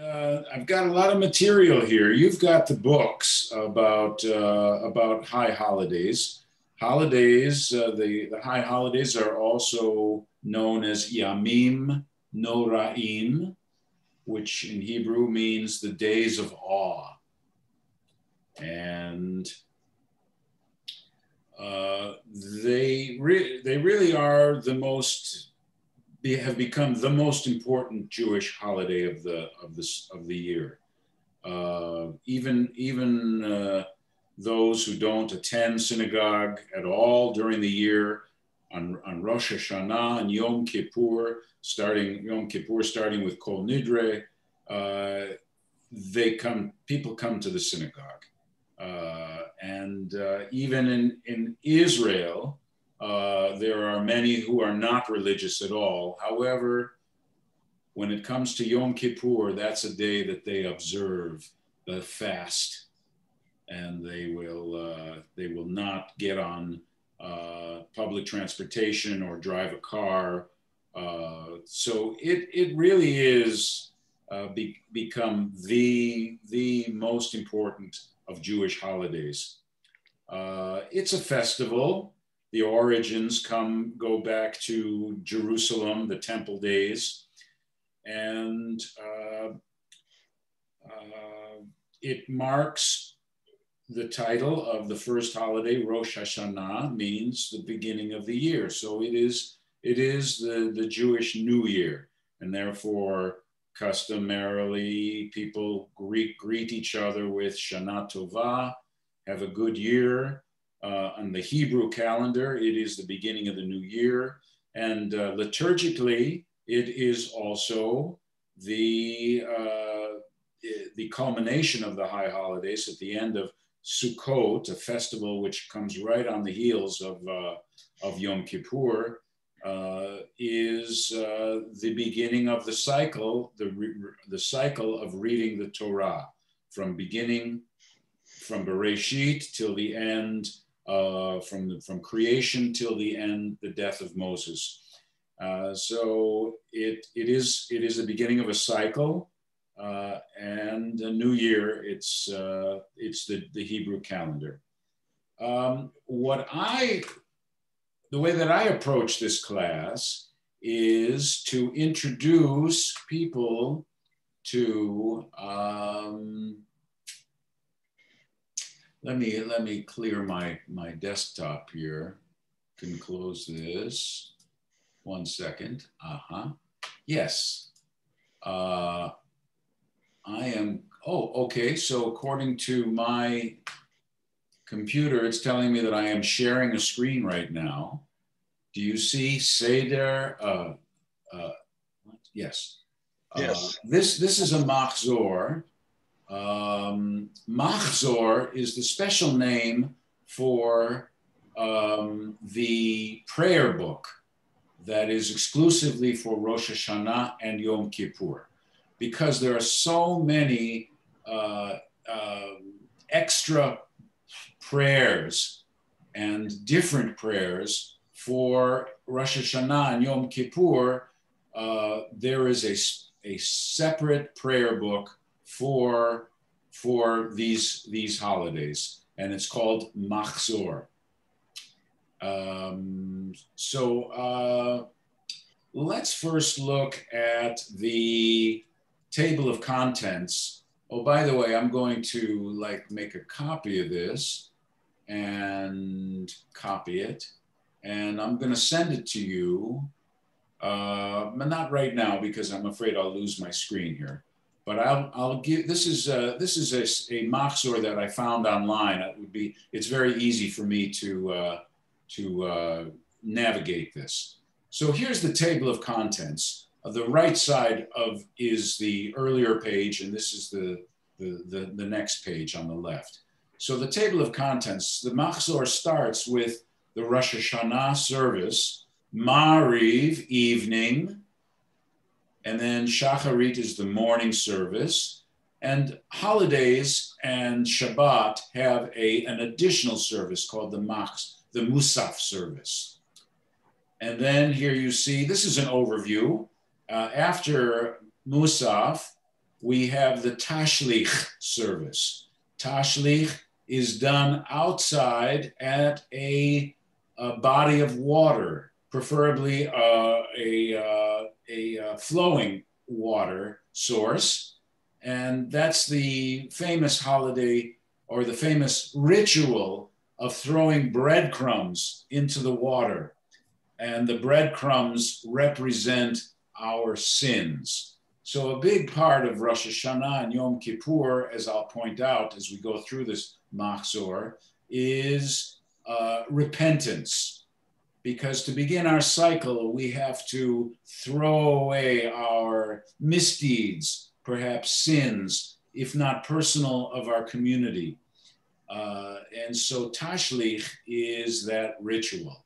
Uh, I've got a lot of material here. You've got the books about uh, about high holidays. Holidays, uh, the, the high holidays are also known as Yamim Noraim, which in Hebrew means the days of awe. And uh, they, re- they really are the most have become the most important Jewish holiday of the of this of the year. Uh, even even uh, those who don't attend synagogue at all during the year on, on Rosh Hashanah and Yom Kippur, starting Yom Kippur, starting with Kol Nidre, uh, they come. People come to the synagogue, uh, and uh, even in in Israel uh, there are many who are not religious at all. However, when it comes to Yom Kippur, that's a day that they observe the fast, and they will uh, they will not get on uh, public transportation or drive a car. Uh, so it it really is uh, be, become the the most important of Jewish holidays. it's a festival the origins come go back to Jerusalem, the temple days, and uh, uh, it marks the title of the first holiday, Rosh Hashanah, means the beginning of the year. So it is it is the, the Jewish New Year, and therefore customarily people greet, greet each other with Shana Tova, have a good year, uh, on the Hebrew calendar, it is the beginning of the new year. And uh, liturgically, it is also the, uh, the culmination of the high holidays at the end of Sukkot, a festival which comes right on the heels of, uh, of Yom Kippur, uh, is uh, the beginning of the cycle, the, the cycle of reading the Torah from beginning, from Bereshit till the end uh, from, the, from creation till the end, the death of Moses. Uh, so it, it, is, it is the beginning of a cycle uh, and a new year. It's, uh, it's the, the Hebrew calendar. Um, what I, the way that I approach this class is to introduce people to um, let me let me clear my my desktop here. Can close this. One second. Uh huh. Yes. Uh, I am. Oh, okay. So according to my computer, it's telling me that I am sharing a screen right now. Do you see Seder? Uh, uh, yes. Yes. Uh, this this is a machzor um, Machzor is the special name for um, the prayer book that is exclusively for Rosh Hashanah and Yom Kippur, because there are so many uh, uh, extra prayers and different prayers for Rosh Hashanah and Yom Kippur. Uh, there is a, a separate prayer book for for these these holidays, and it's called Machzor. Um, so uh, let's first look at the table of contents. Oh, by the way, I'm going to like make a copy of this and copy it, and I'm going to send it to you. Uh, but not right now because I'm afraid I'll lose my screen here but I'll, I'll give, this is, a, this is a, a Machzor that I found online. It would be, it's very easy for me to, uh, to uh, navigate this. So here's the table of contents. Uh, the right side of is the earlier page, and this is the, the, the, the next page on the left. So the table of contents, the Machzor starts with the Rosh Hashanah service, Mariv, evening, and then Shacharit is the morning service. And holidays and Shabbat have a, an additional service called the Machs, the Musaf service. And then here you see, this is an overview. Uh, after Musaf, we have the Tashlich service. Tashlich is done outside at a, a body of water, preferably uh, a, uh, a uh, flowing water source. And that's the famous holiday or the famous ritual of throwing breadcrumbs into the water. And the breadcrumbs represent our sins. So, a big part of Rosh Hashanah and Yom Kippur, as I'll point out as we go through this Machzor, is uh, repentance. Because to begin our cycle, we have to throw away our misdeeds, perhaps sins, if not personal, of our community. Uh, and so Tashlich is that ritual.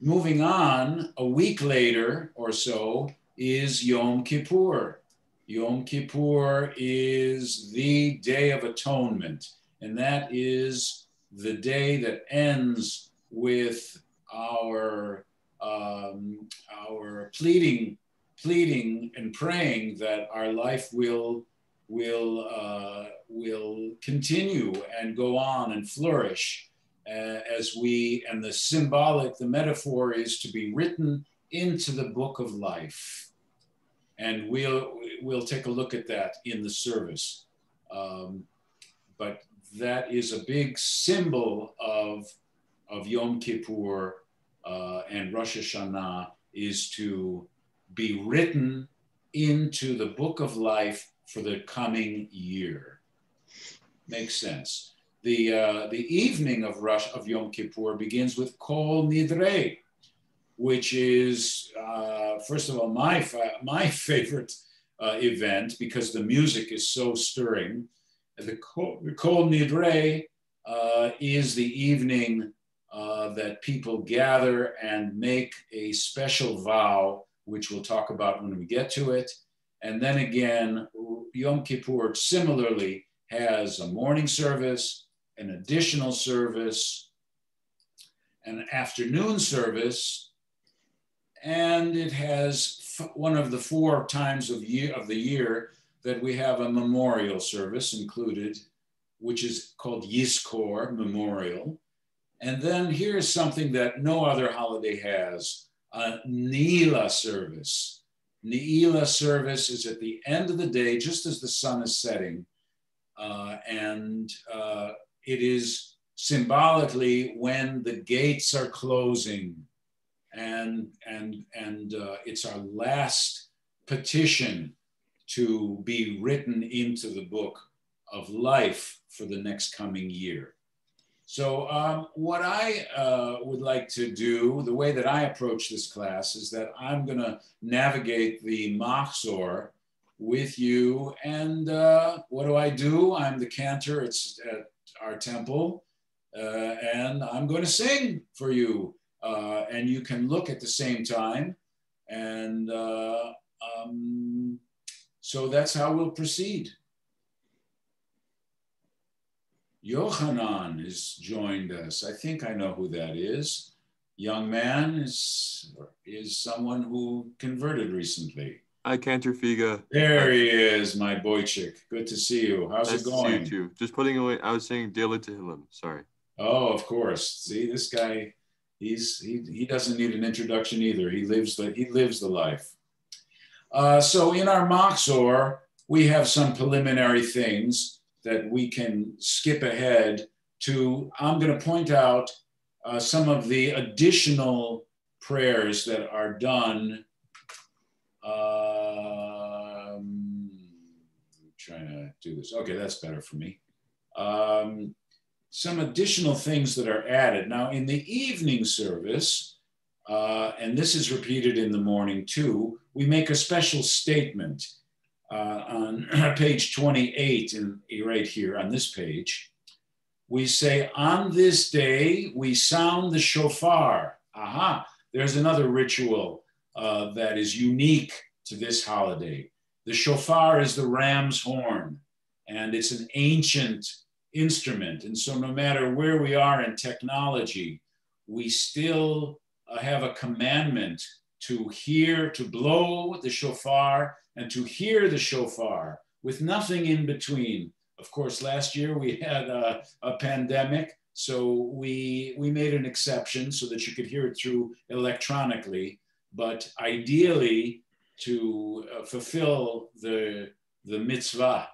Moving on, a week later or so is Yom Kippur. Yom Kippur is the Day of Atonement, and that is the day that ends with our um, our pleading, pleading and praying that our life will will uh, will continue and go on and flourish uh, as we and the symbolic the metaphor is to be written into the book of life. And we'll we'll take a look at that in the service. Um, but that is a big symbol of of Yom Kippur uh, and Rosh Hashanah is to be written into the book of life for the coming year. Makes sense. The, uh, the evening of Rosh of Yom Kippur begins with Kol Nidre, which is, uh, first of all, my, my favorite uh, event because the music is so stirring. The Kol, the Kol Nidre uh, is the evening uh, that people gather and make a special vow, which we'll talk about when we get to it. And then again, Yom Kippur similarly has a morning service, an additional service, an afternoon service, and it has one of the four times of, year, of the year that we have a memorial service included, which is called Yizkor Memorial. And then here's something that no other holiday has, a Ne'ilah service. Ne'ilah service is at the end of the day, just as the sun is setting. Uh, and uh, it is symbolically when the gates are closing. And, and, and uh, it's our last petition to be written into the book of life for the next coming year. So um, what I uh, would like to do, the way that I approach this class is that I'm going to navigate the Machzor with you. And uh, what do I do? I'm the cantor it's at our temple, uh, and I'm going to sing for you. Uh, and you can look at the same time. And uh, um, so that's how we'll proceed. Yohanan has joined us. I think I know who that is. Young man is is someone who converted recently. Hi, Cantor Figa. There he is, my boychik. Good to see you. How's nice it going? To see you too. Just putting away. I was saying Daily to him. Sorry. Oh, of course. See, this guy, he's he, he doesn't need an introduction either. He lives the he lives the life. Uh, so in our Machzor, we have some preliminary things that we can skip ahead to, I'm going to point out uh, some of the additional prayers that are done. Um, trying to do this. Okay, that's better for me. Um, some additional things that are added. Now, in the evening service, uh, and this is repeated in the morning too, we make a special statement uh, on page 28, in, right here on this page, we say, On this day, we sound the shofar. Aha, there's another ritual uh, that is unique to this holiday. The shofar is the ram's horn, and it's an ancient instrument. And so, no matter where we are in technology, we still uh, have a commandment to hear, to blow the shofar and to hear the shofar with nothing in between. Of course, last year we had a, a pandemic, so we, we made an exception so that you could hear it through electronically. But ideally, to uh, fulfill the, the mitzvah,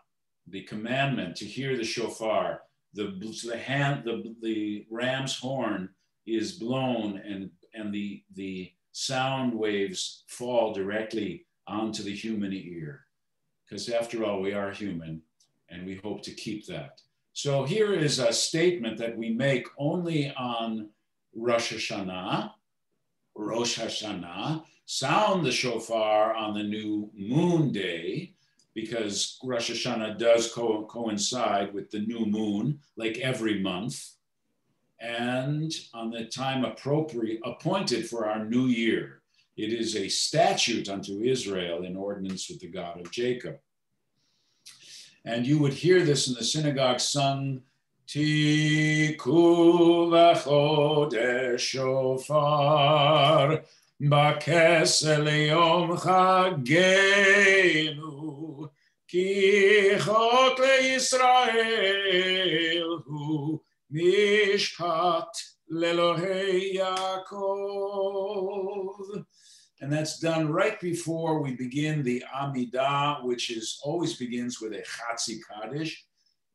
the commandment to hear the shofar, the, the, hand, the, the ram's horn is blown and, and the, the sound waves fall directly onto the human ear. Because after all, we are human and we hope to keep that. So here is a statement that we make only on Rosh Hashanah, Rosh Hashanah, sound the shofar on the new moon day, because Rosh Hashanah does co coincide with the new moon, like every month, and on the time appropriate appointed for our new year. It is a statute unto Israel in ordinance with the God of Jacob. And you would hear this in the synagogue sung, Tiku v'chodesh shofar, b'kesel yom chagenu, ki chot le'Yisrael hu mishpat le'lohei Yaakov. And that's done right before we begin the Amidah, which is always begins with a Chatzi Kaddish,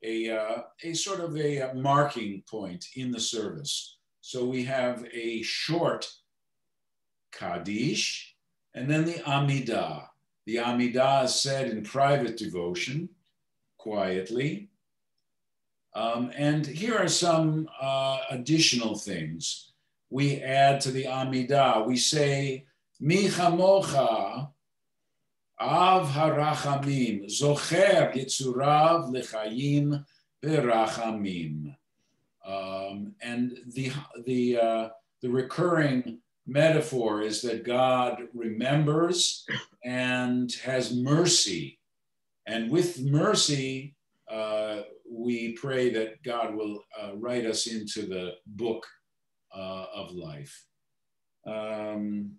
a, uh, a sort of a, marking point in the service. So we have a short Kaddish, and then the Amidah. The Amidah is said in private devotion, quietly. Um, and here are some uh, additional things we add to the Amidah. We say, Mi chamocha av harachamim, zocher yitzurav lechayim berachamim. Um, and the, the, uh, the recurring metaphor is that God remembers and has mercy. And with mercy, uh, we pray that God will uh, write us into the book uh, of life. Um,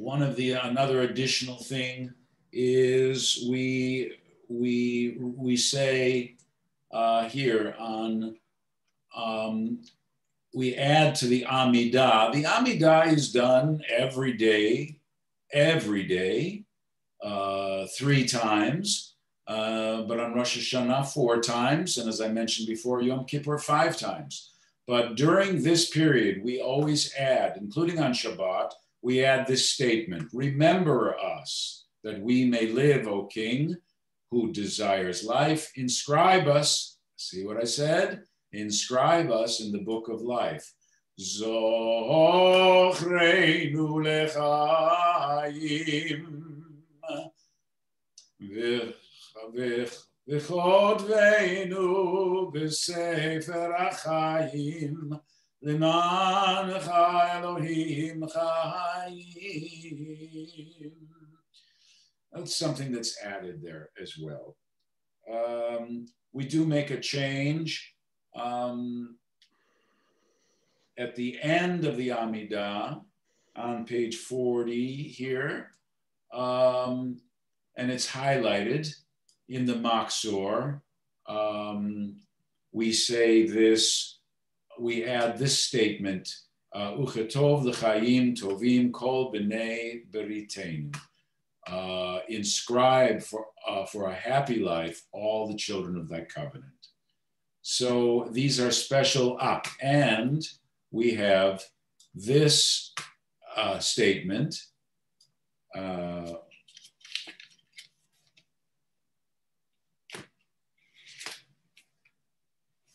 one of the another additional thing is we we we say uh, here on um, we add to the Amidah. The Amidah is done every day, every day, uh, three times, uh, but on Rosh Hashanah, four times, and as I mentioned before, Yom Kippur, five times. But during this period, we always add, including on Shabbat, we add this statement Remember us, that we may live, O King, who desires life. Inscribe us, see what I said? Inscribe us in the book of life. Zochreinu lechaim v'chodveinu למענך Elohim Chaim. That's something that's added there as well. Um, we do make a change um, at the end of the Amidah on page 40 here, um, and it's highlighted in the Machzor. Um, we say this we add this statement, uh, Uchetov l'chaim tovim kol b'nei beritein. Uh, inscribe for, uh, for a happy life all the children of that covenant. So these are special up. And we have this uh, statement.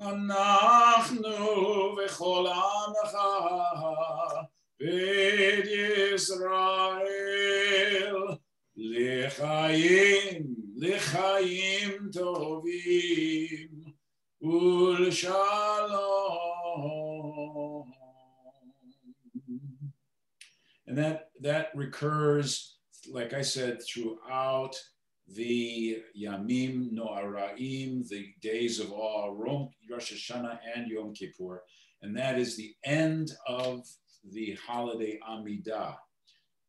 אנחנו וכל עמך בית Yisrael לחיים, לחיים טובים ולשלום. And that, that recurs, like I said, throughout the Yamim Noraim, the days of awe, Rosh Hashanah and Yom Kippur. And that is the end of the holiday Amidah,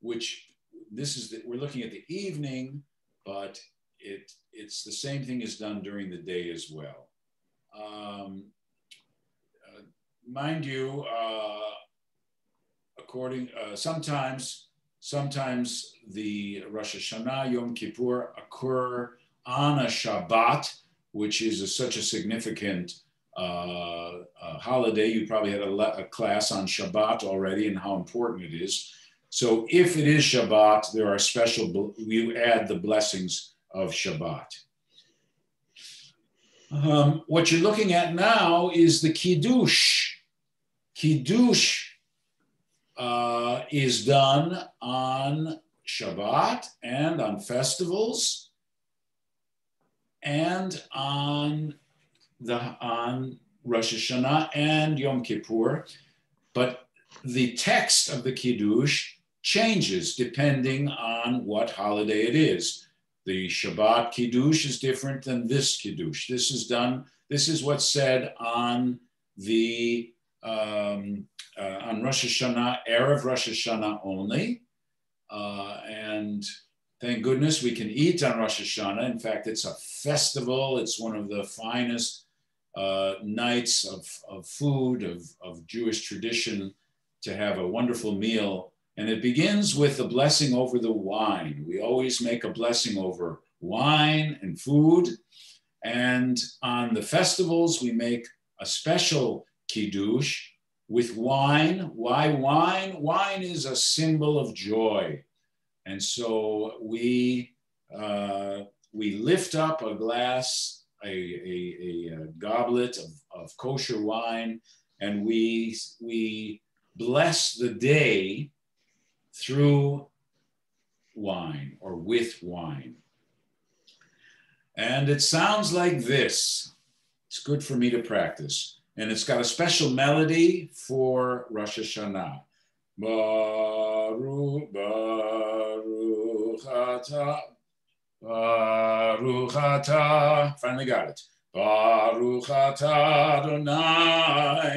which this is the, we're looking at the evening, but it it's the same thing is done during the day as well. Um, uh, mind you, uh, according uh, sometimes sometimes the Rosh Hashanah Yom Kippur occur on a Shabbat, which is a, such a significant uh, uh, holiday. You probably had a, a, class on Shabbat already and how important it is. So if it is Shabbat, there are special, you add the blessings of Shabbat. Um, what you're looking at now is the Kiddush. Kiddush uh, is done on Shabbat and on festivals and on the on Rosh Hashanah and Yom Kippur, but the text of the Kiddush changes depending on what holiday it is. The Shabbat Kiddush is different than this Kiddush. This is done, this is what's said on the um, uh, on Rosh Hashanah, Erev Rosh Hashanah only. Uh, and thank goodness we can eat on Rosh Hashanah. In fact, it's a festival. It's one of the finest uh, nights of, of food, of, of Jewish tradition, to have a wonderful meal and it begins with a blessing over the wine. We always make a blessing over wine and food. And on the festivals, we make a special kiddush with wine. Why wine? Wine is a symbol of joy. And so we, uh, we lift up a glass, a, a, a goblet of, of kosher wine, and we, we bless the day through wine or with wine. And it sounds like this. It's good for me to practice. And it's got a special melody for Rosh Hashanah. Baruch, Baruch Ata, Baruch Ata. Finally got it. Baruch Ata Adonai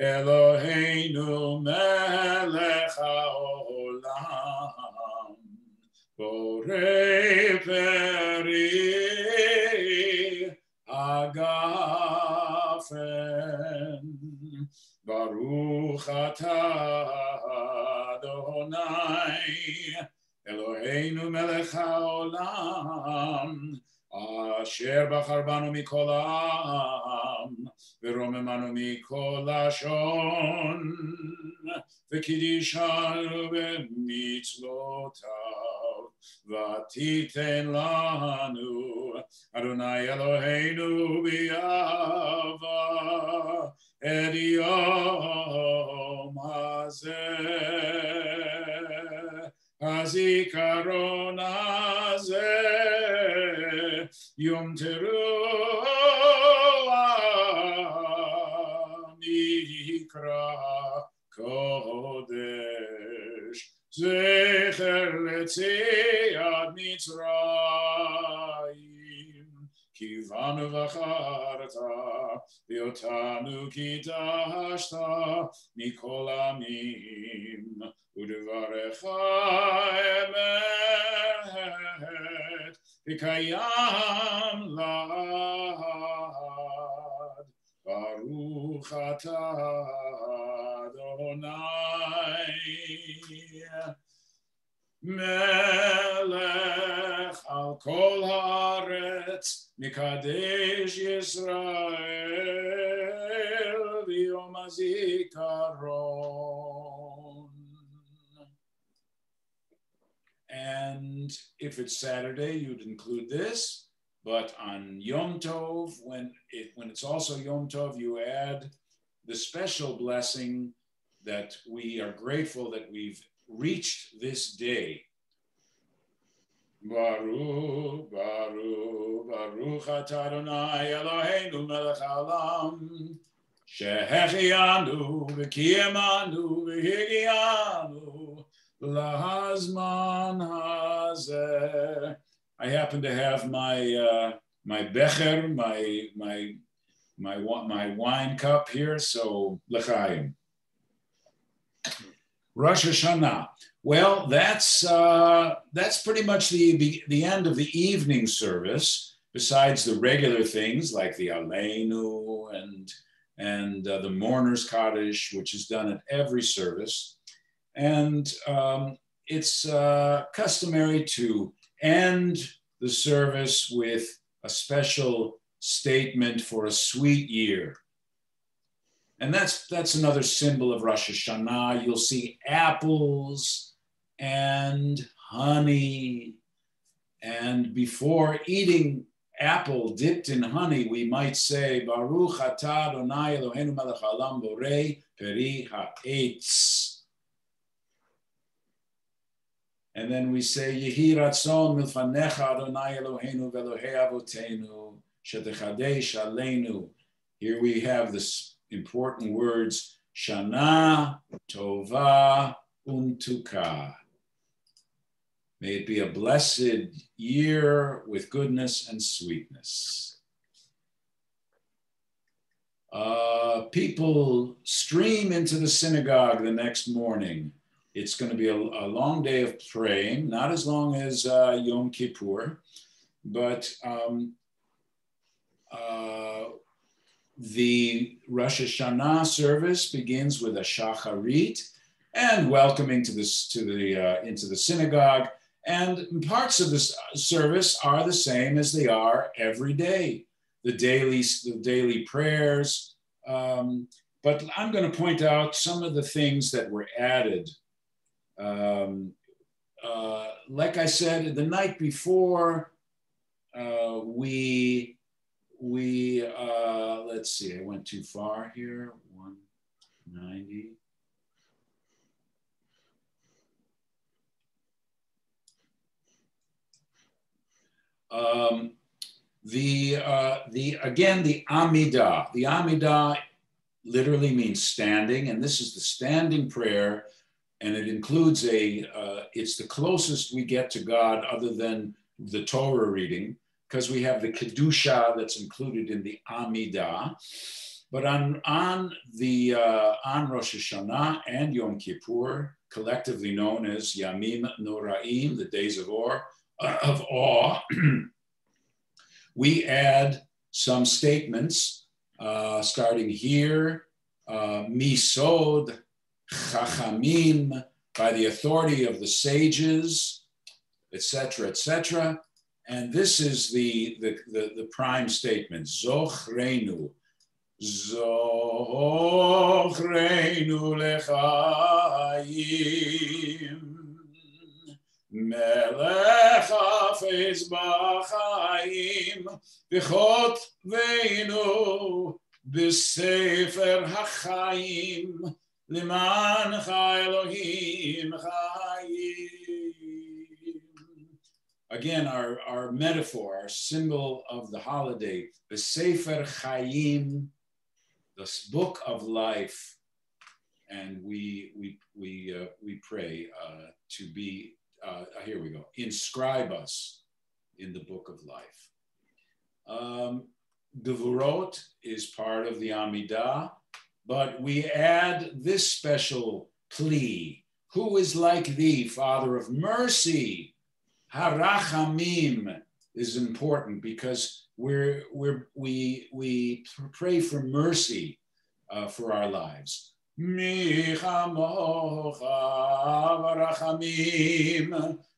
Eloheinu melech haolam, borei peri agafen, Baruch atah Adonai, Eloheinu melech haolam, אשר בחר בנו מכל העם, ורוממנו מכל לשון, וקידישנו במצוותיו, ותיתן לנו, Adonai Eloheinu biava et hazeh hazikaron hazeh yom teru amikra kodesh zecher letziad mitzrayim כיוונו בחרת, ואותנו קידשת מכל עמים, ודברך אמת. וקיים לעד. ברוך אתה אדוני. melech al kol haaretz mikadesh Yisrael v'yom hazikaron. And if it's Saturday, you'd include this. But on Yom Tov, when, it, when it's also Yom Tov, you add the special blessing that we are grateful that we've reached this day. Baruch, Baruch, Baruch atah Adonai Eloheinu melech haolam, שהחיינו וקיימנו והגיענו להזמן הזה. I happen to have my uh, my becher, my my my my wine cup here, so l'chaim. Rosh Hashanah. Well, that's uh, that's pretty much the the end of the evening service. Besides the regular things like the Aleinu and and uh, the mourner's Kaddish, which is done at every service, and um, it's uh, customary to end the service with a special statement for a sweet year. And that's, that's another symbol of Rosh Hashanah. You'll see apples and honey. And before eating apple dipped in honey, we might say, Baruch atah Adonai Eloheinu melech haolam borei peri ha'etz. And then we say, Yehi ratzon milfanecha Adonai Eloheinu velohei avotenu shetechadesh aleinu. Here we have this important words, Shana, Tova, Umtuka. May it be a blessed year with goodness and sweetness. Uh, people stream into the synagogue the next morning. It's going to be a, a long day of praying, not as long as uh, Yom Kippur, but um, uh, the Rosh Hashanah service begins with a shacharit and welcoming to this to the uh, into the synagogue. And parts of this service are the same as they are every day. The daily the daily prayers. Um, but I'm going to point out some of the things that were added. Um, uh, like I said, the night before, uh, we we, uh, let's see, I went too far here, 190. Um, the, uh, the, again, the Amidah. The Amidah literally means standing, and this is the standing prayer, and it includes a, uh, it's the closest we get to God other than the Torah reading because we have the Kedusha that's included in the Amidah. But on, on, the, uh, on Rosh Hashanah and Yom Kippur, collectively known as Yamim Noraim, the days of awe, uh, of awe we add some statements uh, starting here, uh, Misod, Chachamim, by the authority of the sages, etc., etc. And this is the, the, the, the prime statement, Zochrenu. Zochrenu lechayim. מלך חפץ בחיים, וכותבנו בספר החיים, למענך אלוהים חיים. again, our, our metaphor, our symbol of the holiday, the Sefer Chaim, the book of life. And we, we, we, uh, we pray uh, to be, uh, here we go, inscribe us in the book of life. Um, Gevurot is part of the Amidah, but we add this special plea Who is like thee, Father of mercy? Harachamim is important because we're, we're, we, we pray for mercy uh, for our lives.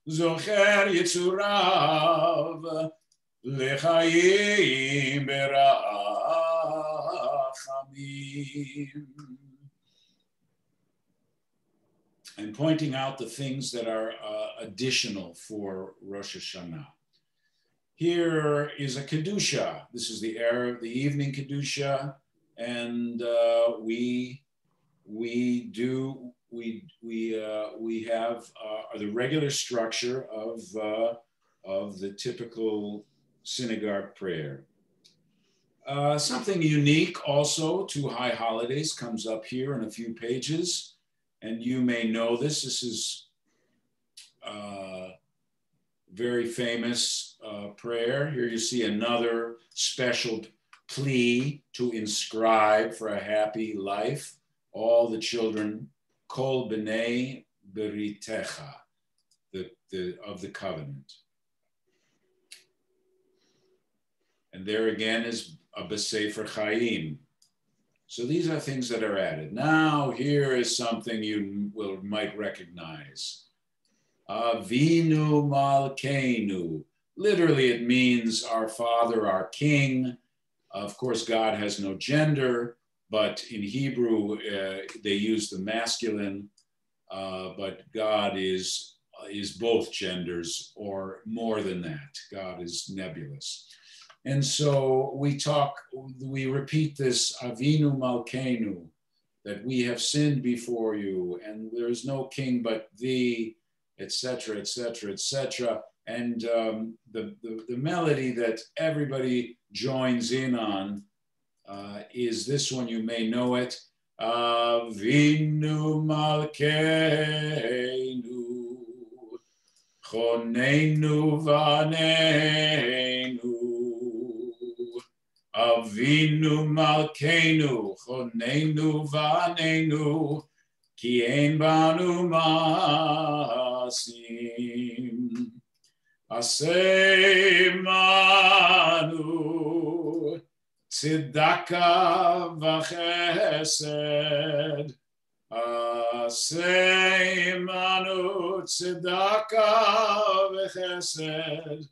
zocher yitzurav lechayim berachamim and pointing out the things that are uh, additional for Rosh Hashanah. Here is a Kedusha. This is the of the evening Kedusha, and uh, we, we do we we uh, we have uh, the regular structure of uh, of the typical synagogue prayer. Uh, something unique also to high holidays comes up here in a few pages, and you may know this. This is uh, very famous uh, prayer. Here you see another special plea to inscribe for a happy life all the children, kol b'nei beritecha, the, the, of the covenant. And there again is a Besefer Chaim. So these are things that are added. Now here is something you will might recognize. Avinu Malkeinu. Literally, it means our Father, our King. Of course, God has no gender, but in Hebrew, uh, they use the masculine, uh, but God is, is both genders or more than that. God is nebulous. And so we talk, we repeat this Avinu Malkeinu, that we have sinned before you, and there is no king but thee, etc., etc., etc. And um, the, the, the, melody that everybody joins in on uh, is this one, you may know it. Avinu Malkeinu, Chonenu Vanenu, אבינו מלכנו, חוננו ועננו, כי אין בנו מעשים. עשה מנו צדקה וחסד, עשה מנו צדקה וחסד,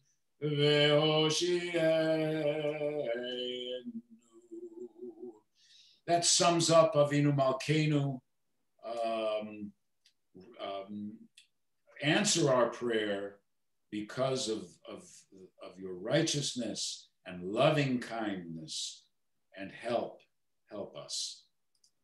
That sums up Avinu Malkeinu. Um, um, answer our prayer because of, of, of your righteousness and loving kindness and help, help us.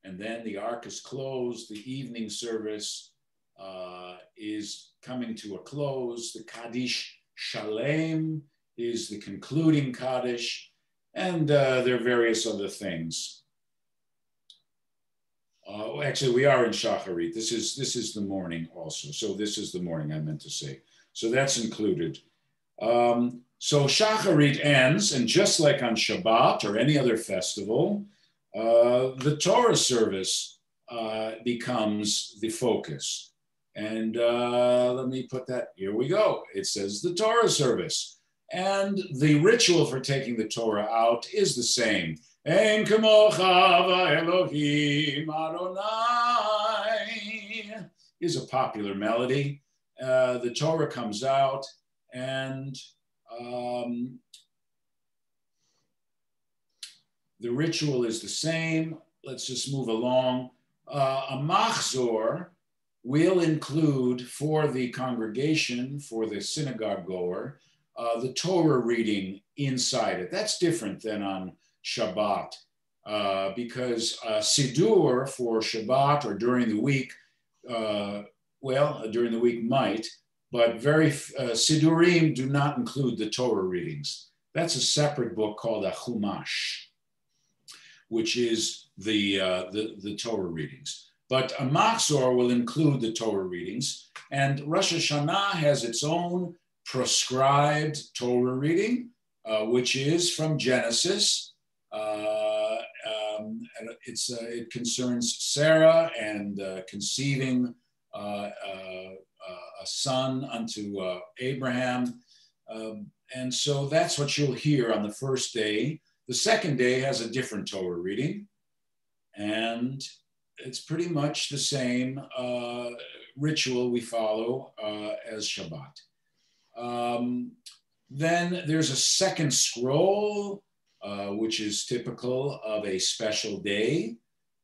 And then the ark is closed, the evening service uh, is coming to a close, the Kaddish Shalem is the concluding Kaddish, and uh, there are various other things. Uh, actually, we are in Shacharit. This is this is the morning also. So this is the morning I meant to say. So that's included. Um, so Shacharit ends, and just like on Shabbat or any other festival, uh, the Torah service uh, becomes the focus. And uh, let me put that, here we go. It says the Torah service. And the ritual for taking the Torah out is the same. Elohim Adonai is a popular melody. Uh, the Torah comes out and um, the ritual is the same. Let's just move along. Uh, a machzor will include for the congregation, for the synagogue goer, uh, the Torah reading inside it. That's different than on Shabbat uh, because uh, for Shabbat or during the week, uh, well, uh, during the week might, but very uh, Siddurim do not include the Torah readings. That's a separate book called a Chumash, which is the, the, the Torah readings. But a Machzor will include the Torah readings, and Rosh Hashanah has its own prescribed Torah reading, uh, which is from Genesis. Uh, um, it's, uh, it concerns Sarah and uh, conceiving uh, uh, a son unto Abraham. Um, and so that's what you'll hear on the first day. The second day has a different Torah reading. And it's pretty much the same uh, ritual we follow uh, as Shabbat. Um, then there's a second scroll, uh, which is typical of a special day.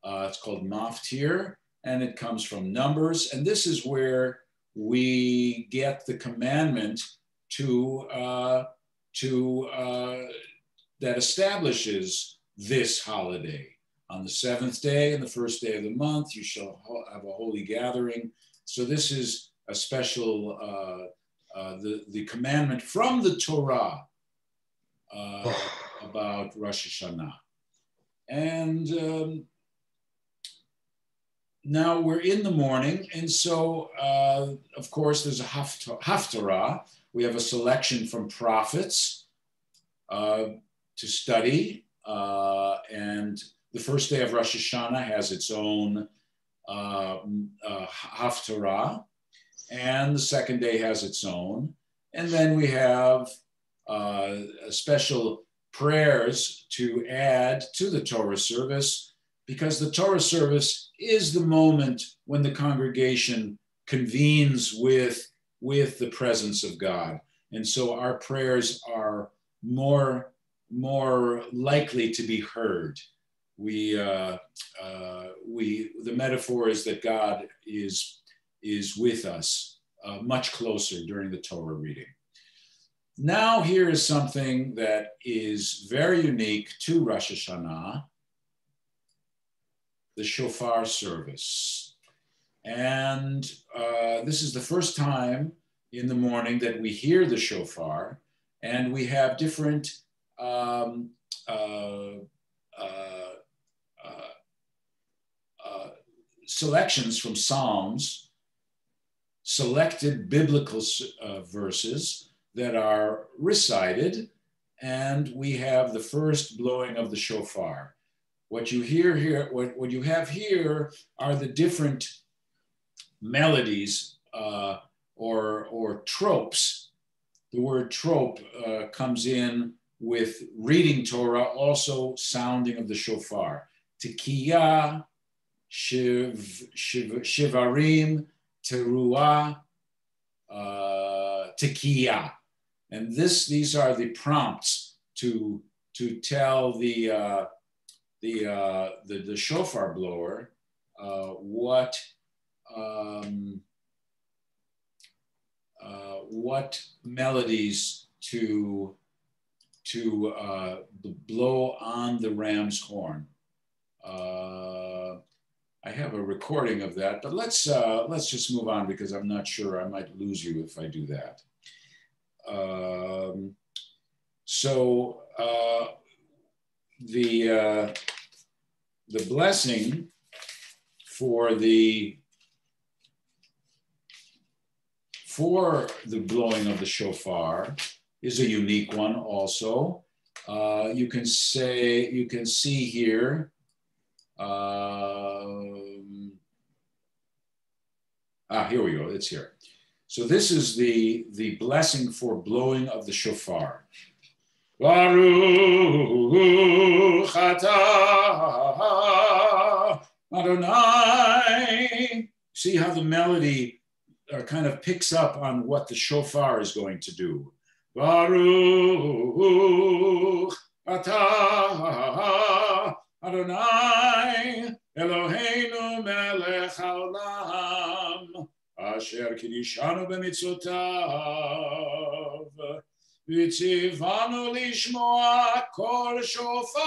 Uh, it's called Maftir, and it comes from Numbers. And this is where we get the commandment to, uh, to uh, that establishes this holiday On the seventh day and the first day of the month, you shall have a holy gathering. So this is a special, uh, uh, the, the commandment from the Torah uh, about Rosh Hashanah. And um, now we're in the morning, and so uh, of course there's a haftarah. We have a selection from prophets uh, to study, uh, and the first day of Rosh Hashanah has its own uh, uh, haftarah, and the second day has its own, and then we have uh, special prayers to add to the Torah service because the Torah service is the moment when the congregation convenes with, with the presence of God. And so our prayers are more, more likely to be heard. We, uh, uh, we, the metaphor is that God is, is with us uh, much closer during the Torah reading. Now, here is something that is very unique to Rosh Hashanah the shofar service. And uh, this is the first time in the morning that we hear the shofar, and we have different um, uh, uh, uh selections from Psalms, selected biblical uh, verses that are recited, and we have the first blowing of the shofar. What you hear here, what, what you have here are the different melodies uh, or, or tropes. The word trope uh, comes in with reading Torah, also sounding of the shofar. Tekiah, shiv, shiv, shivarim, teruah, uh. And this, these are the prompts to, to tell the, uh, the, uh, the, the shofar blower uh, what, um, uh, what melodies to, to uh, blow on the ram's horn. I have a recording of that, but let's, uh, let's just move on because I'm not sure I might lose you if I do that. Um, so uh, the uh, the blessing for the for the blowing of the shofar is a unique one also. Uh, you can say you can see here. Um, ah, here we go. It's here. So this is the, the blessing for blowing of the shofar. Baruch Adonai. See how the melody uh, kind of picks up on what the shofar is going to do. Baruch atah Adonai Eloheinu melech haolam asher kidishanu b'mitzotav v'tzivanu lishmoa shofar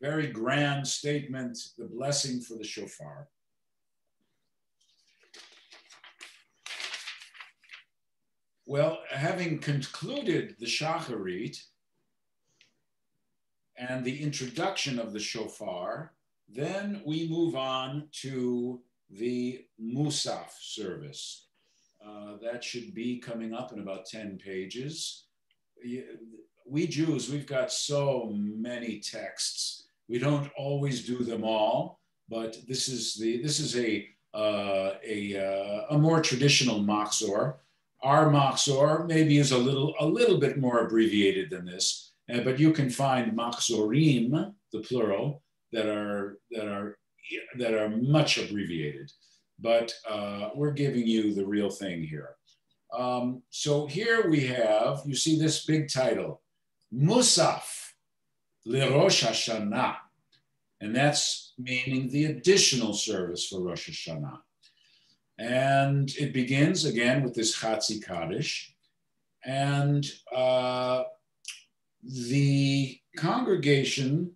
Very grand statement, the blessing for the shofar. Well, having concluded the Shacharit, and the introduction of the shofar, then we move on to the Musaf service. Uh, that should be coming up in about 10 pages. We Jews, we've got so many texts. We don't always do them all, but this is the this is a uh, a, uh, a more traditional Machzor. Our Machzor maybe is a little a little bit more abbreviated than this, uh, but you can find Machzorim, the plural, that are that are that are much abbreviated, but uh, we're giving you the real thing here. Um, so here we have, you see this big title, Musaf Rosh Hashanah, and that's meaning the additional service for Rosh Hashanah. And it begins again with this Chatzi Kaddish, and uh, the congregation,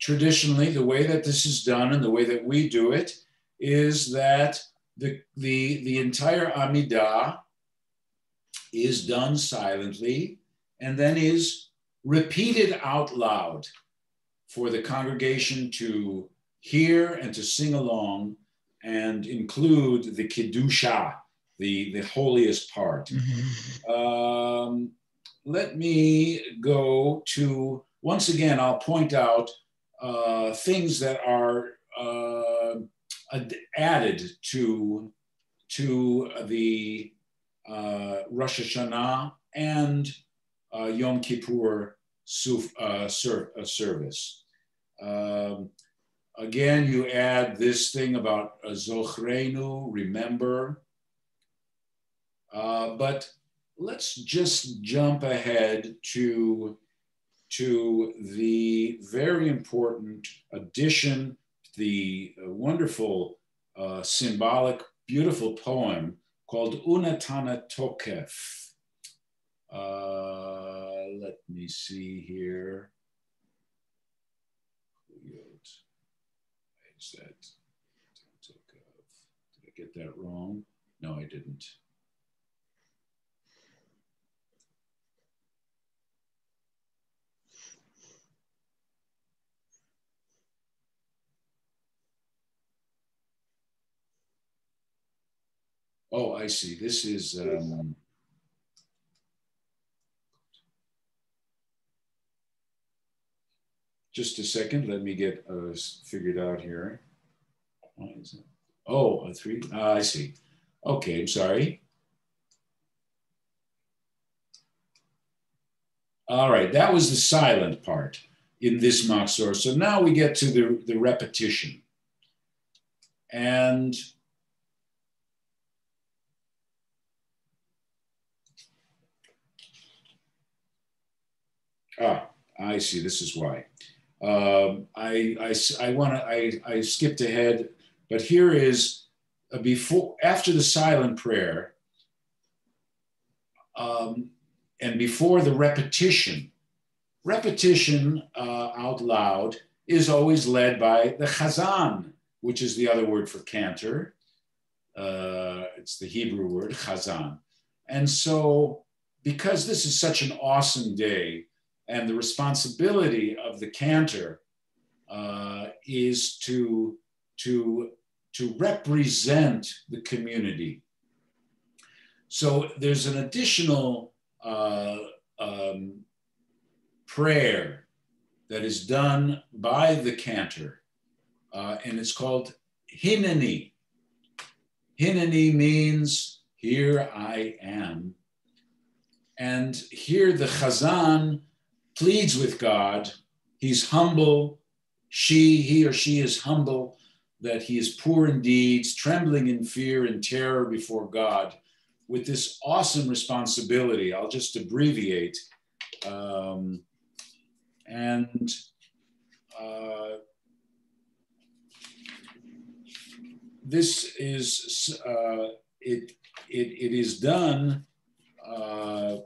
traditionally, the way that this is done and the way that we do it is that the, the, the entire Amidah is done silently and then is repeated out loud for the congregation to hear and to sing along and include the Kedusha, the, the holiest part. Um, let me go to, once again, I'll point out uh, things that are uh, added to, to the uh, Rosh Hashanah and uh, Yom Kippur suf, uh, ser- uh, service. Um, again, you add this thing about uh, Zochrenu, remember. But let's just jump ahead to, to the very important addition, the uh, wonderful, uh, symbolic, beautiful poem called Unatana Tokef. Uh, let me see here. That? Did I get that wrong? No, I didn't. Oh, I see. This is. Um, just a second. Let me get uh, figured out here. Oh, a three. Uh, I see. Okay, I'm sorry. All right, that was the silent part in this Machzor. So now we get to the, the repetition. And ah, I see. This is why. Um, I, I, I want to, I, I skipped ahead, but here is uh, before, after the silent prayer, um, and before the repetition, repetition uh, out loud is always led by the chazan, which is the other word for cantor. Uh, it's the Hebrew word chazan. And so, because this is such an awesome day, and the responsibility of the cantor uh, is to, to, to represent the community. So there's an additional uh, um, prayer that is done by the cantor, uh, and it's called Hinani. Hinani means, here I am. And here the Chazan pleads with God. He's humble. She, he or she is humble, that he is poor in deeds, trembling in fear and terror before God, with this awesome responsibility. I'll just abbreviate. Um, and uh, this is, uh, it, it, it is done uh,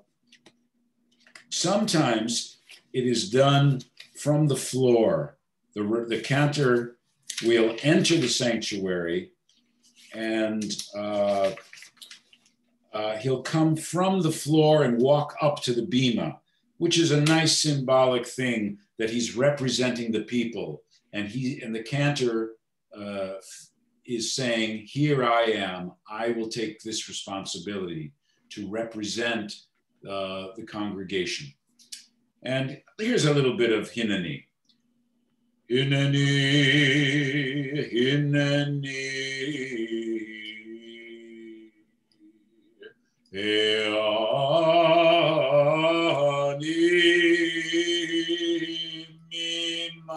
sometimes it is done from the floor. The, the cantor will enter the sanctuary and uh, uh, he'll come from the floor and walk up to the bima, which is a nice symbolic thing that he's representing the people. And he and the cantor uh, is saying, "Here I am. I will take this responsibility to represent uh, the congregation." And here's a little bit of Hinani. Hinani, Hinani, Eani, Mimas,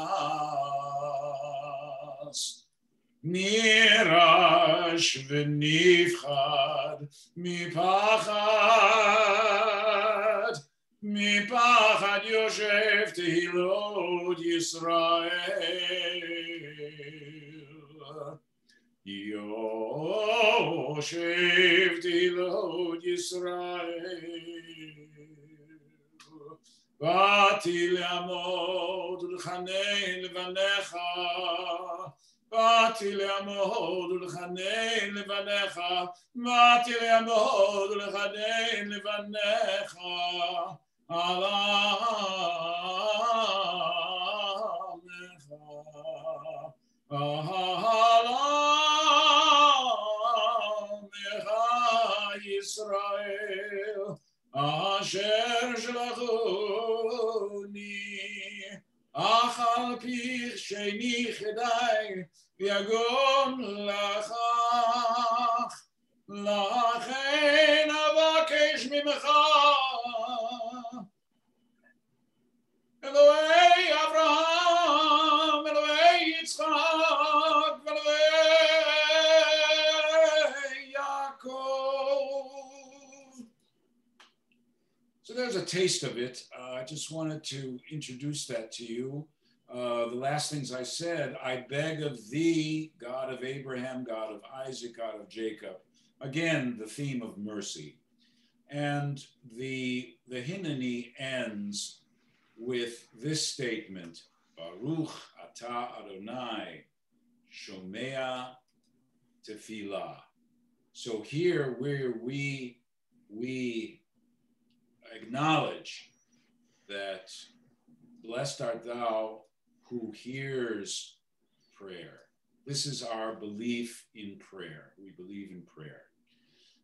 Nirash, Venichad, Mipachad, מפחד יושב תהילות ישראל. יושב תהילות ישראל. באתי לעמוד ולחנן לבניך, באתי לעמוד ולחנן לבניך, באתי לעמוד ולחנן לבניך, על עמך, על עמך ישראל. אשר שלחוני, אך על פיך שני חדי יגון לכך, לכן אבקש ממך, and the way Abraham, and the way Yitzchak, and the way Yaakov. So there's a taste of it. Uh, I just wanted to introduce that to you. Uh, the last things I said, I beg of thee, God of Abraham, God of Isaac, God of Jacob. Again, the theme of mercy. And the, the hymnody ends with this statement, Baruch atah Adonai, Shomea Tefillah. So here where we, we acknowledge that blessed art thou who hears prayer. This is our belief in prayer. We believe in prayer.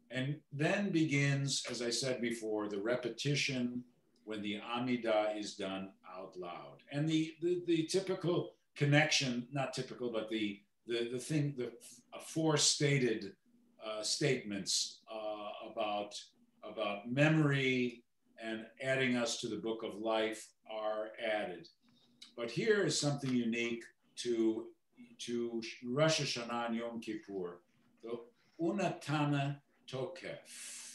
And then begins, as I said before, the repetition when the Amidah is done out loud. And the, the, the typical connection, not typical, but the, the, the thing, the four stated uh, statements uh, about, about memory, and adding us to the book of life are added. But here is something unique to, to Rosh Hashanah and Yom Kippur, the Unatana Tokef.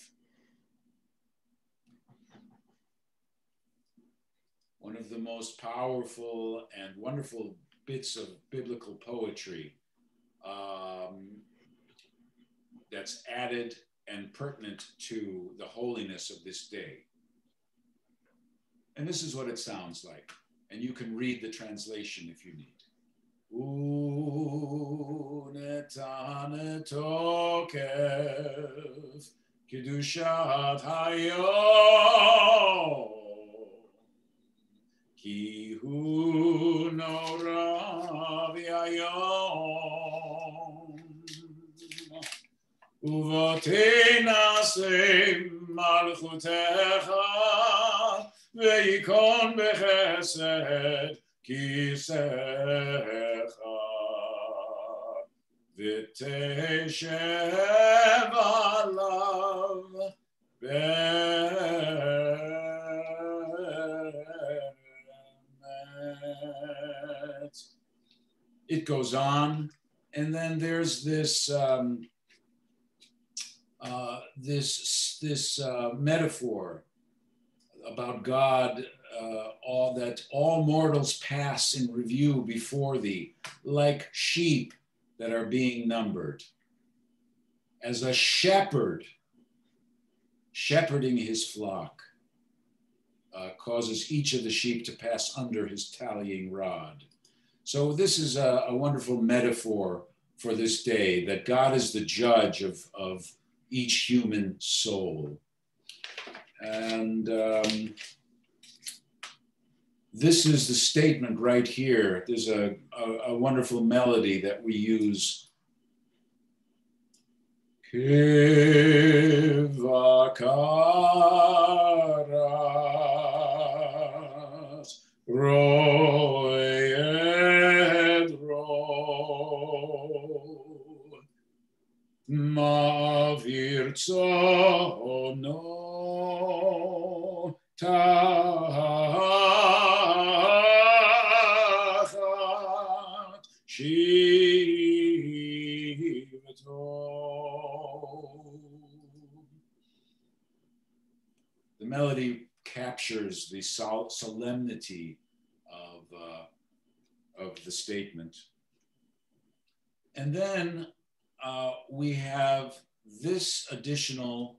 One of the most powerful and wonderful bits of biblical poetry um, that's added and pertinent to the holiness of this day. And this is what it sounds like. And you can read the translation if you need. Kedushat Hayom Kihu no raviayom Uvotena se malchutecha Veikon bechesed kisecha. V'teshev alav It goes on, and then there's this um, uh, this this uh, metaphor about God, uh, all that all mortals pass in review before thee, like sheep that are being numbered. As a shepherd shepherding his flock uh, causes each of the sheep to pass under his tallying rod. So, this is a, a wonderful metaphor for this day that God is the judge of, of each human soul. And um, this is the statement right here. There's a, a, a wonderful melody that we use. Kivakaras roed mavir tzono tachat shivato. The melody captures the sol- solemnity of, uh, of the statement. And then uh, we have this additional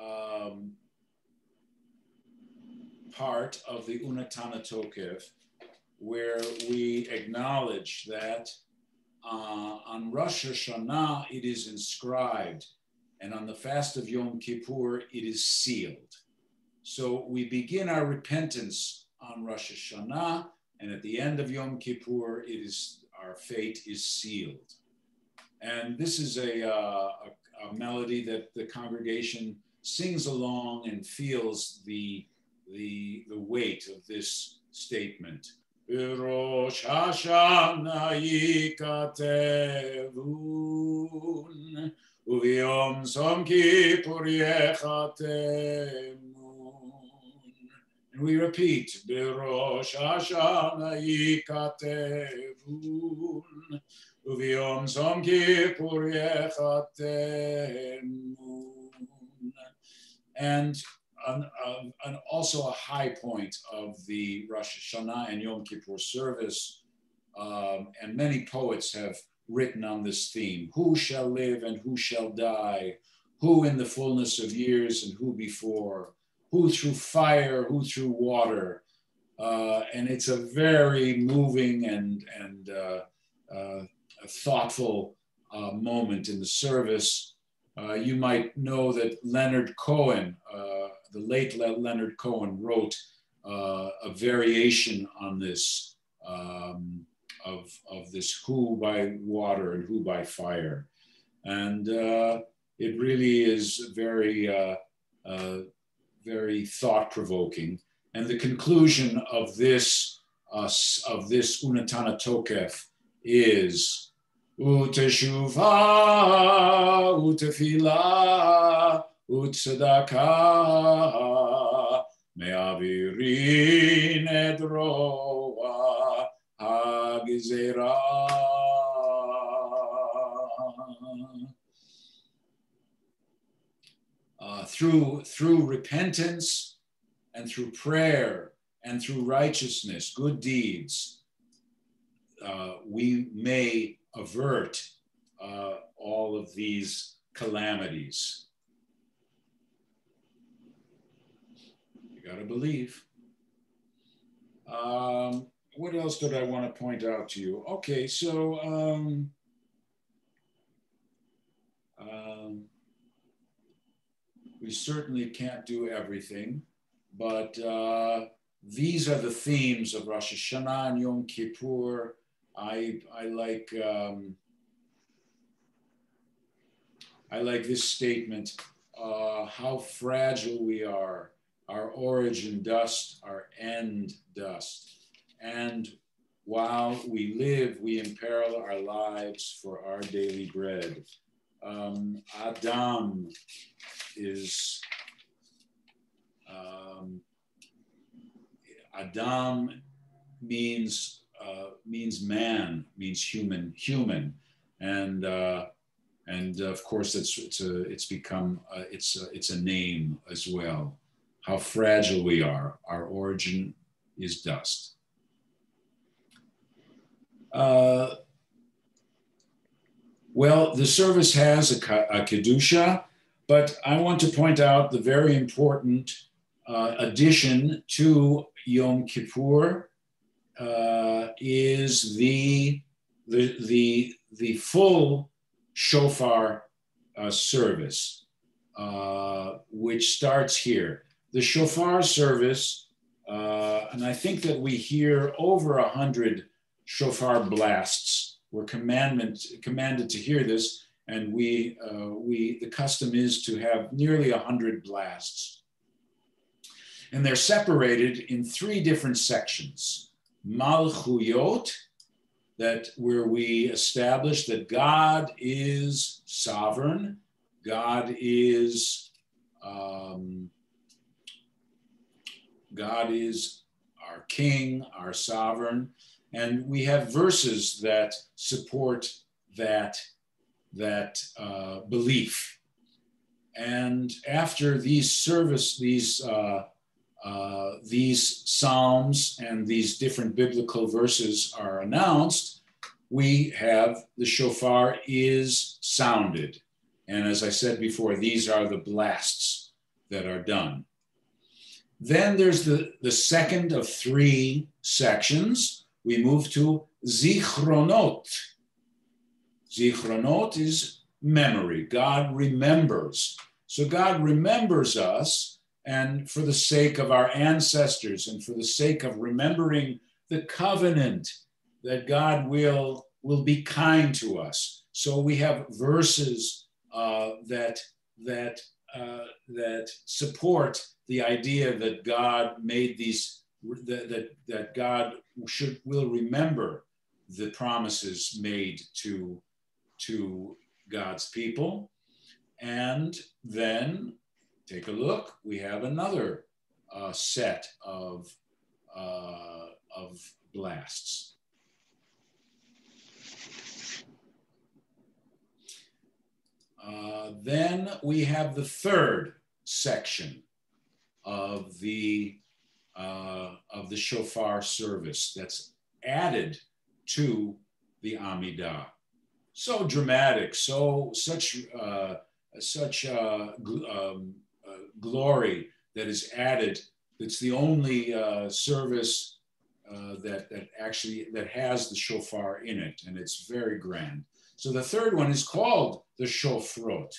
um, part of the Unatana Tokef where we acknowledge that uh, on Rosh Hashanah it is inscribed, and on the fast of Yom Kippur it is sealed. So we begin our repentance on Rosh Hashanah, and at the end of Yom Kippur, it is our fate is sealed. And this is a, uh, a, a melody that the congregation sings along and feels the, the, the weight of this statement. Rosh Hashanah yikatevun, uviyom som kippur. And we repeat, Berosh Hashanah yikatevun, And an, um, an, also a high point of the Rosh Hashanah and Yom Kippur service. Um, and many poets have written on this theme who shall live and who shall die, who in the fullness of years and who before, who through fire, who through water. Uh, and it's a very moving and, and uh, uh, thoughtful uh, moment in the service. Uh, you might know that Leonard Cohen, uh, the late Leonard Cohen wrote uh, a variation on this um, of, of this who by water and who by fire. And uh, it really is very, uh, very thought provoking. And the conclusion of this, of this Unatana Tokef is Uteshuva, Utefila, וצדקה מעבירין את רוע הגזירה. Uh, through, through repentance and through prayer and through righteousness, good deeds, uh, we may avert uh, all of these calamities. You Gotta believe. Um, what else did I want to point out to you? Okay, so um, um, we certainly can't do everything, but uh, these are the themes of Rosh Hashanah and Yom Kippur. I, I like um, I like this statement: uh, how fragile we are our origin dust, our end dust. And while we live, we imperil our lives for our daily bread. Um, Adam is um, Adam means means man, means human, human, and uh, and of course it's it's a it's become uh, it's a, it's a name as well how fragile we are. Our origin is dust. Uh, well, the service has a, a Kedusha, but I want to point out the very important uh, addition to Yom Kippur uh, is the, the, the, the full shofar uh, service, uh, which starts here the shofar service, uh, and I think that we hear over a hundred shofar blasts. We're commanded to hear this, and we, uh, we, the custom is to have nearly a hundred blasts. And they're separated in three different sections. Malchuyot, that where we establish that God is sovereign, God is um, God is our king, our sovereign. And we have verses that support that, that uh, belief. And after these service, these, uh, uh, these psalms and these different biblical verses are announced, we have the shofar is sounded. And as I said before, these are the blasts that are done. then there's the, the second of three sections. We move to Zichronot. Zichronot is memory. God remembers. So God remembers us, and for the sake of our ancestors and for the sake of remembering the covenant that God will, will be kind to us. So we have verses uh, that, that, uh, that support the idea that God made these, that, that, that God should, will remember the promises made to, to God's people. And then take a look, we have another uh, set of, uh, of blasts. Uh, then we have the third section of the uh, of the shofar service that's added to the Amidah. So dramatic, so such uh, such uh, um, glory that is added. It's the only uh, service uh, that that actually that has the shofar in it, and it's very grand. So the third one is called the shofrot.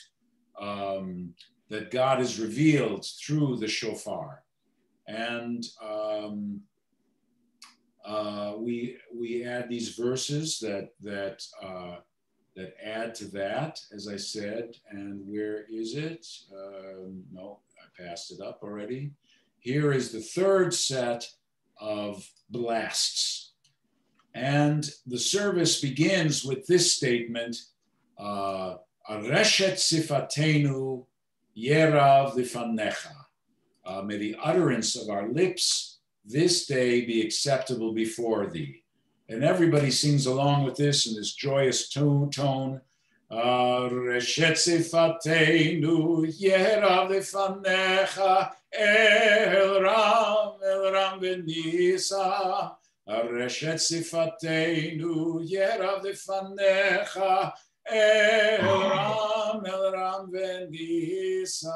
Um, that God is revealed through the shofar. And um, uh, we, we add these verses that, that, uh, that add to that, as I said. And where is it? Um, no, I passed it up already. Here is the third set of blasts. And the service begins with this statement, uh, Areshet sifatenu Yerav lifanecha. Uh, may the utterance of our lips this day be acceptable before thee. And everybody sings along with this in this joyous tone. tone. Reshet sifatenu yerav lifanecha el ram el ram v'nisa. Reshet sifatenu yerav lifanecha El Ram, El Ram Venisa.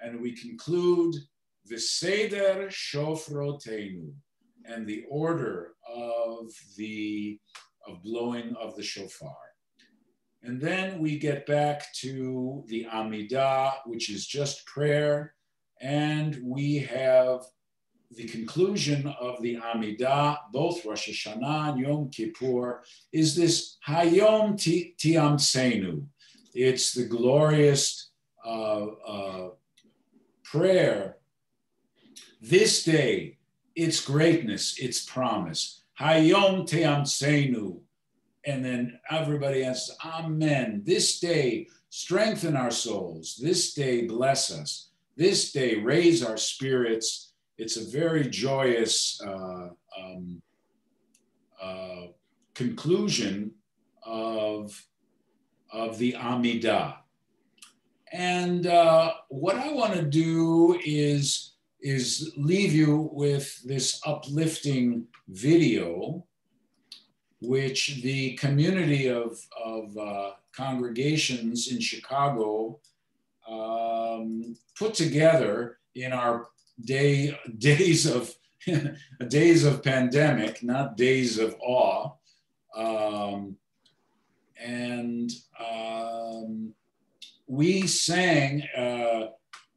And we conclude the Seder Shofrotenu and the order of the of blowing of the shofar. And then we get back to the Amidah, which is just prayer. And we have the conclusion of the Amidah, both Rosh Hashanah and Yom Kippur, is this Hayom Tiamsenu. It's the glorious uh, uh, prayer. This day, its greatness, its promise. Hayom Tiamsenu. And then everybody asks, Amen. This day, strengthen our souls. This day, bless us. This day, raise our spirits it's a very joyous uh, um, uh, conclusion of, of the Amidah. And uh, what I want to do is, is leave you with this uplifting video, which the community of, of uh, congregations in Chicago um, put together in our day days of days of pandemic, not days of awe. Um, and um, we sang uh,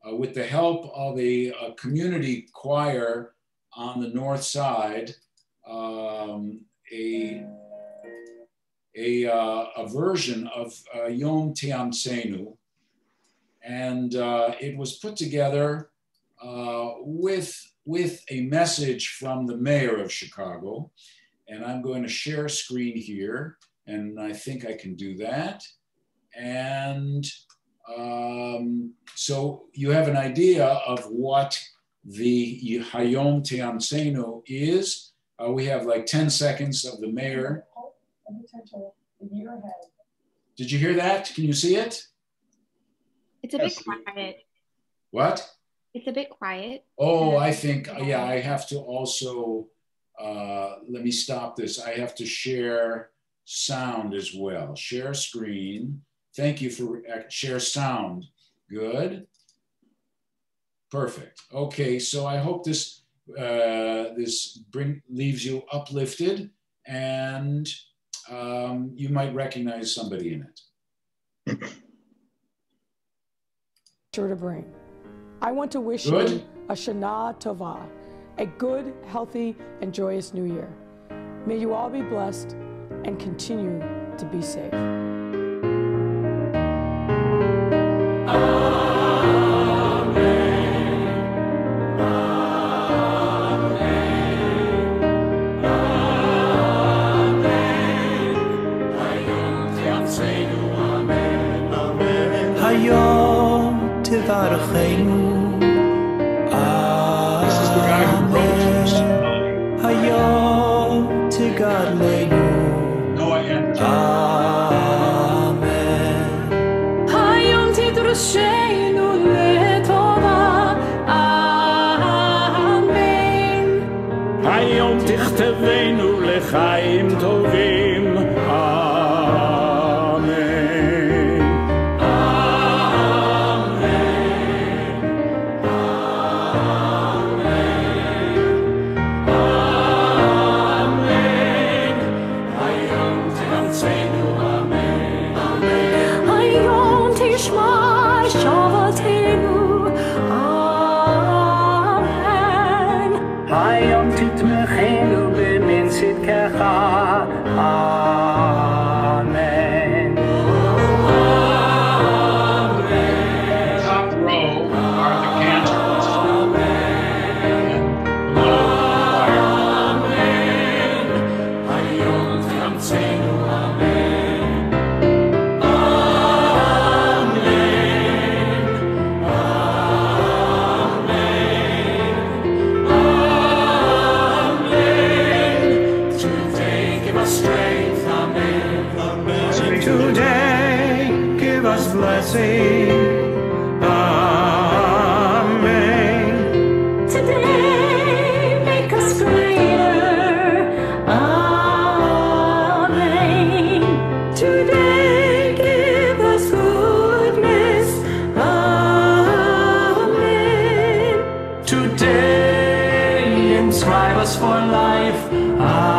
uh, with the help of a, a, community choir on the north side um, a, a, uh, a, version of uh, Yom Tiamsenu. And uh, it was put together uh, with, with a message from the mayor of Chicago. And I'm going to share screen here, and I think I can do that. And um, so you have an idea of what the Hayom Tiamsenu is. Uh, we have like 10 seconds of the mayor. Did you hear that? Can you see it? It's a bit quiet. What? It's a bit quiet. Oh, I think, yeah, I have to also, uh, let me stop this. I have to share sound as well. Share screen. Thank you for uh, share sound. Good. Perfect. Okay, so I hope this uh, this bring leaves you uplifted, and um, you might recognize somebody in it. Sure to bring. I want to wish Good. you a Shana Tova, a good, healthy, and joyous new year. May you all be blessed and continue to be safe. Us for life. Amen.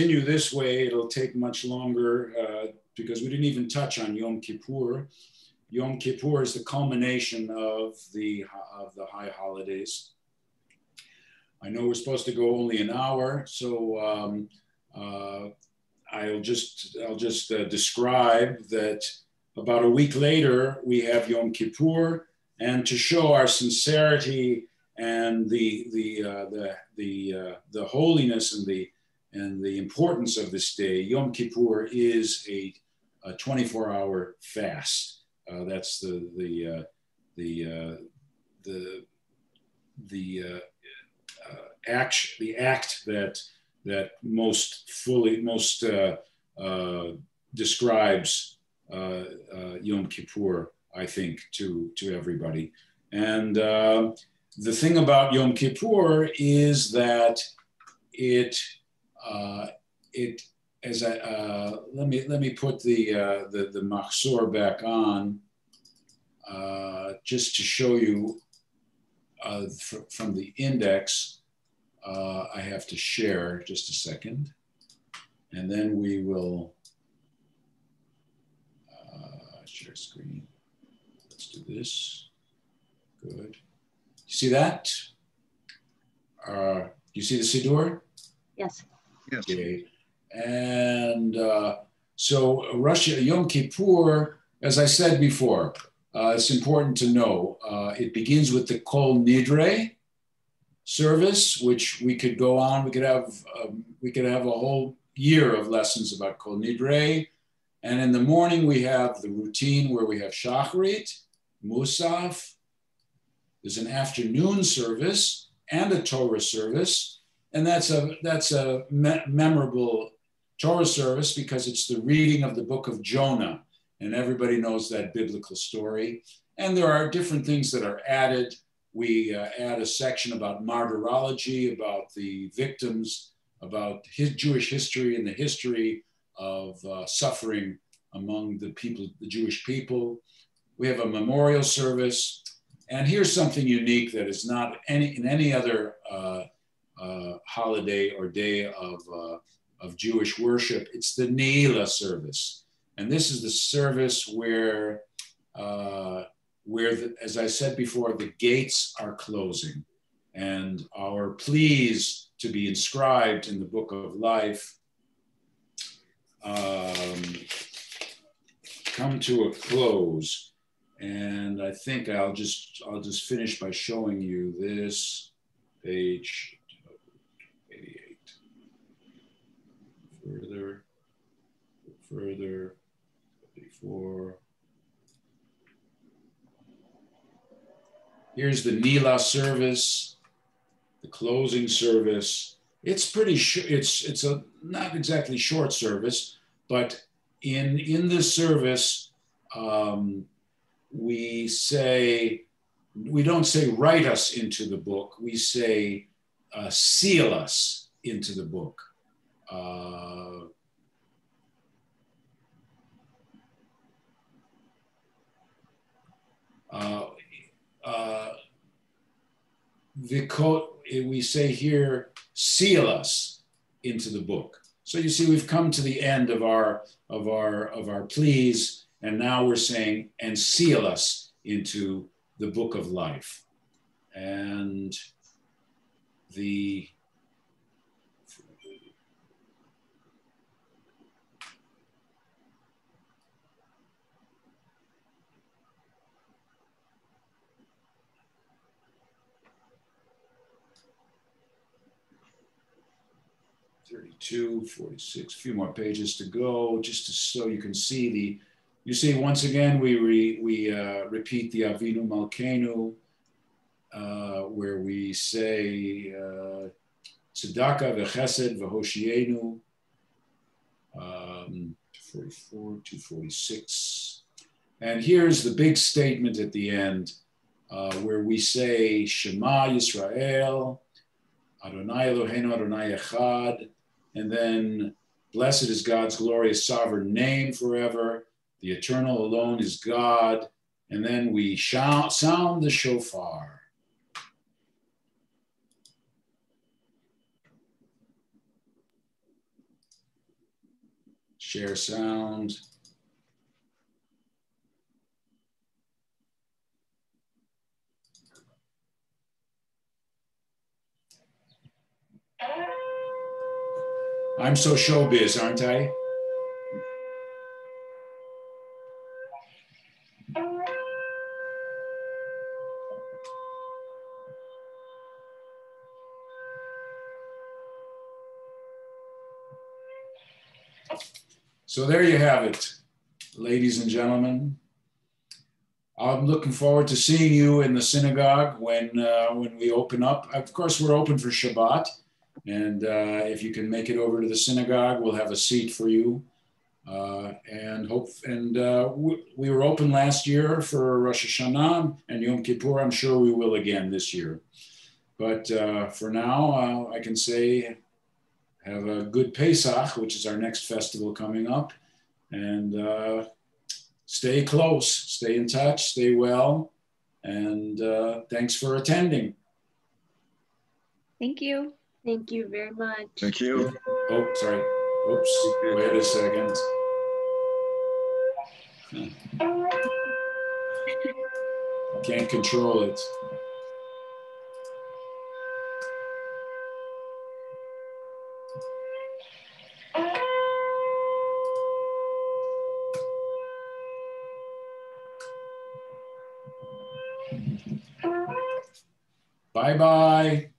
Continue this way, it'll take much longer uh, because we didn't even touch on Yom Kippur. Yom Kippur is the culmination of the, of the high holidays. I know we're supposed to go only an hour, so um, uh, I'll just, I'll just uh, describe that about a week later, we have Yom Kippur, and to show our sincerity and the the uh, the the uh, the holiness and the and the importance of this day, Yom Kippur is a, a 24-hour fast. Uh, that's the the uh, the uh, the the uh, uh, act the act that that most fully most describes Yom Kippur, I think, to to everybody. And uh, the thing about Yom Kippur is that it uh, it as I uh, let me let me put the uh, the the machzor back on uh, just to show you uh, fr- from the index. Uh, I have to share just a second, and then we will uh, share screen. Let's do this. Good. You see that? Uh, you see the Siddur? Yes. Okay. And uh, so Russia Yom Kippur, as I said before, uh, it's important to know. Uh, it begins with the Kol Nidre service, which we could go on. We could have um, we could have a whole year of lessons about Kol Nidre. And in the morning we have the routine where we have Shacharit, Musaf. There's an afternoon service and a Torah service, and that's a that's a me- memorable Torah service because it's the reading of the book of Jonah, and everybody knows that biblical story. And there are different things that are added. We uh, add a section about martyrology, about the victims, about his Jewish history and the history of uh, suffering among the people, the Jewish people. We have a memorial service, and here's something unique that is not any in any other uh, uh, holiday or day of uh, of Jewish worship. It's the Ne'ilah service, and this is the service where, uh, where the, as I said before, the gates are closing, and our pleas to be inscribed in the Book of Life um, come to a close. And I think I'll just I'll just finish by showing you this page further, further, before. Here's the Ne'ilah service, the closing service. It's pretty short. It's it's a not exactly short service, but in in this service, um, we say we don't say write us into the book. We say uh, seal us into the book. Uh, uh, uh, the quote we say here, seal us into the book. So you see, we've come to the end of our of our of our pleas, and now we're saying, and seal us into the book of life. And the Thirty-two, forty-six, a few more pages to go, just to, so you can see the. You see, once again, we re, we uh, repeat the Avinu Malkeinu, uh, where we say uh, tzedakah v'chesed v'hoshienu, um, 44 to 46. And here's the big statement at the end uh, where we say Shema Yisrael, Adonai Eloheinu Adonai Echad, and then blessed is God's glorious sovereign name forever. The eternal alone is God. And then we shout, sound the shofar. Share sound. Ah. I'm so showbiz, aren't I? So there you have it, ladies and gentlemen. I'm looking forward to seeing you in the synagogue when uh, when we open up. Of course, we're open for Shabbat, and uh, if you can make it over to the synagogue, we'll have a seat for you. Uh, and hope and uh, we, we were open last year for Rosh Hashanah and Yom Kippur. I'm sure we will again this year. But uh, for now, uh, I can say have a good Pesach, which is our next festival coming up. And uh, stay close, stay in touch, stay well. And thanks for attending. Thank you. Thank you very much. Thank you. Oh, sorry. Oops. Wait a second. Can't control it. Bye bye.